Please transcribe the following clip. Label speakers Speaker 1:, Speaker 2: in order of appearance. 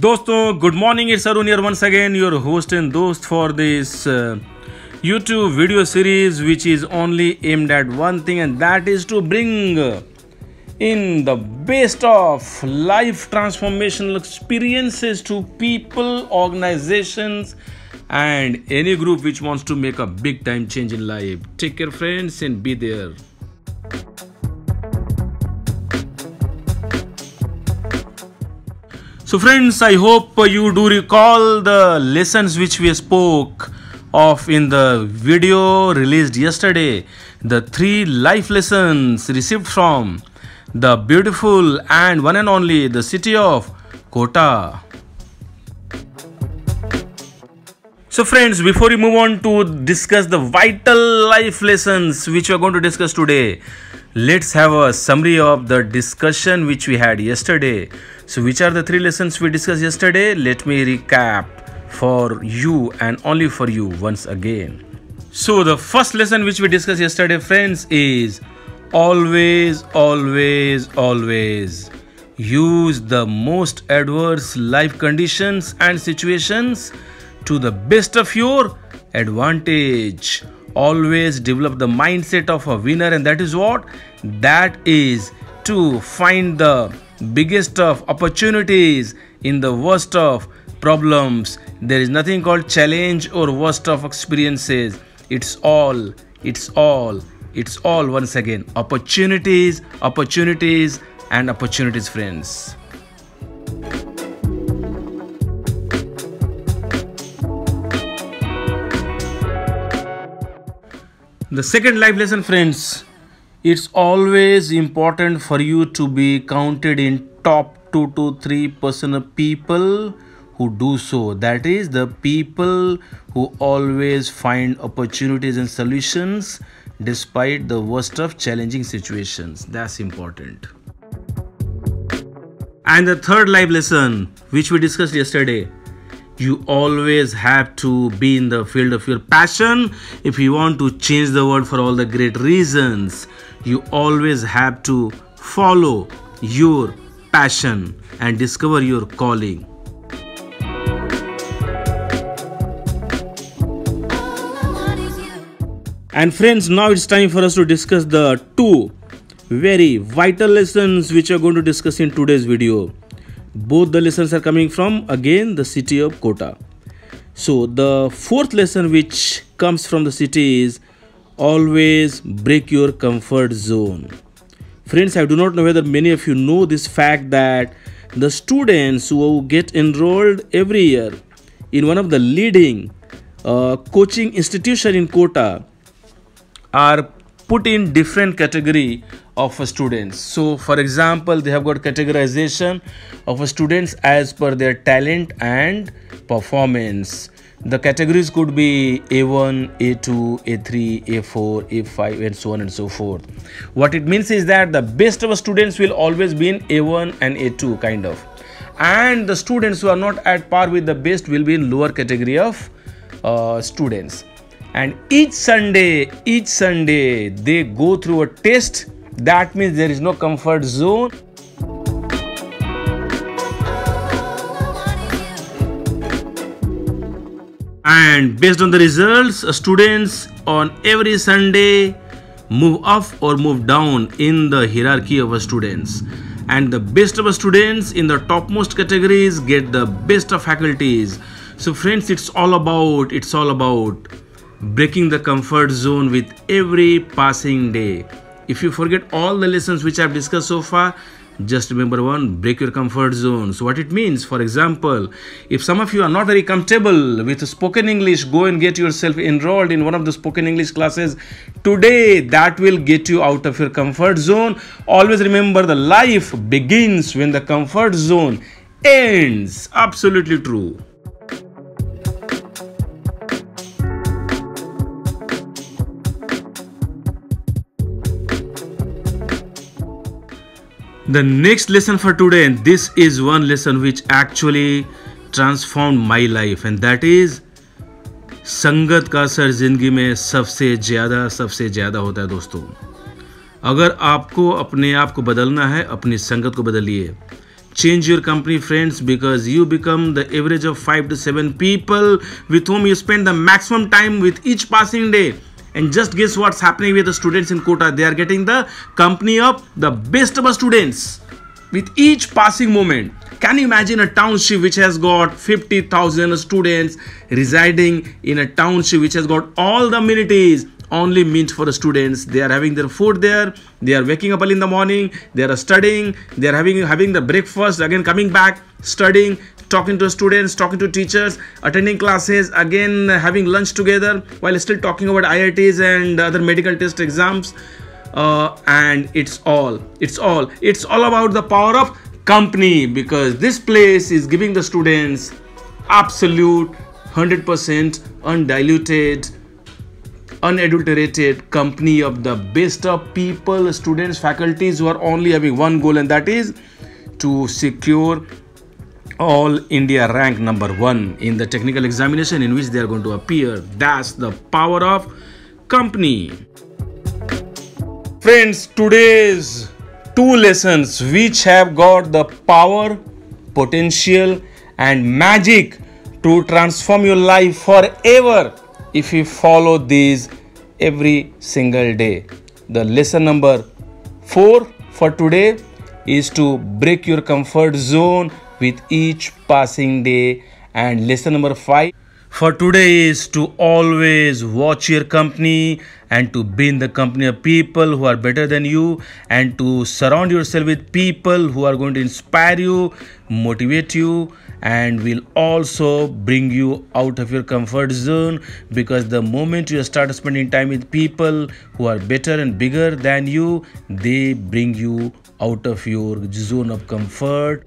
Speaker 1: दोस्तों good morning it's Arun here once again your host and host for this uh, YouTube video series which is only aimed at one thing and that is to bring uh, in the best of life transformational experiences to people organizations and any group which wants to make a big time change in life take care friends and be there So, friends, I hope you do recall the lessons which we spoke of in the video released yesterday. The three life lessons received from the beautiful and one and only the city of Kota. So, friends, before we move on to discuss the vital life lessons which we are going to discuss today, let's have a summary of the discussion which we had yesterday. So, which are the three lessons we discussed yesterday? Let me recap for you and only for you once again. So, the first lesson which we discussed yesterday, friends, is always, always, always use the most adverse life conditions and situations to the best of your advantage. Always develop the mindset of a winner and that is what? That is to find the biggest of opportunities in the worst of problems. There is nothing called challenge or worst of experiences. It's all it's all it's all once again. Opportunities opportunities and opportunities friends The second life lesson, friends, it's always important for you to be counted in top 2 to 3 percent of people who do so. That is, the people who always find opportunities and solutions despite the worst of challenging situations. That's important. And the third life lesson, which we discussed yesterday, you always have to be in the field of your passion. If you want to change the world for all the great reasons you always have to follow your passion and discover your calling. And friends now it's time for us to discuss the two very vital lessons which we are going to discuss in today's video both the lessons are coming from again the city of kota. So the fourth lesson which comes from the city is always break your comfort zone. Friends i do not know whether many of you know this fact that the students who get enrolled every year in one of the leading uh, coaching institution in kota are put in different category of students so for example they have got categorization of a students as per their talent and performance. The categories could be a1 a2 a3 a4 a5 and so on and so forth. What it means is that the best of students will always be in a1 and a2 kind of. And the students who are not at par with the best will be in lower category of uh, students. And each sunday each sunday they go through a test that means there is no comfort zone. And based on the results students on every sunday move up or move down in the hierarchy of our students. And the best of our students in the topmost categories get the best of faculties. So friends it's all about it's all about breaking the comfort zone with every passing day. If you forget all the lessons which I've discussed so far, just remember one break your comfort zone. So what it means for example if some of you are not very comfortable with spoken english go and get yourself enrolled in one of the spoken english classes today. That will get you out of your comfort zone. Always remember the life begins when the comfort zone ends. Absolutely true the next lesson for today, and this is one lesson which actually transformed my life, and that is, संगत का असर ज़िंदगी में सबसे ज़्यादा सबसे ज़्यादा होता है दोस्तों। अगर आपको अपने आप को बदलना है, अपनी संगत को बदलिए। Change your company friends because you become the average of five to seven people with whom you spend the maximum time with each passing day and just guess what's happening with the students in Kota? They are getting the company of the best of students with each passing moment. Can you imagine a township which has got 50,000 students residing in a township which has got all the amenities only meant for the students? They are having their food there they are waking up early in the morning they are studying they are having having the breakfast again coming back studying talking to students talking to teachers attending classes again having lunch together while still talking about iits and other medical test exams. Uh, and it's all it's all it's all about the power of company because this place is giving the students absolute 100% undiluted unadulterated company of the best of people students faculties who are only having one goal and that is to secure all india rank number 1 in the technical examination in which they are going to appear that's the power of company friends today's two lessons which have got the power potential and magic to transform your life forever if you follow these every single day. The lesson number four for today is to break your comfort zone with each passing day. And lesson number five for today is to always watch your company and to be in the company of people who are better than you and to surround yourself with people who are going to inspire you, motivate you and will also bring you out of your comfort zone because the moment you start spending time with people who are better and bigger than you they bring you out of your zone of comfort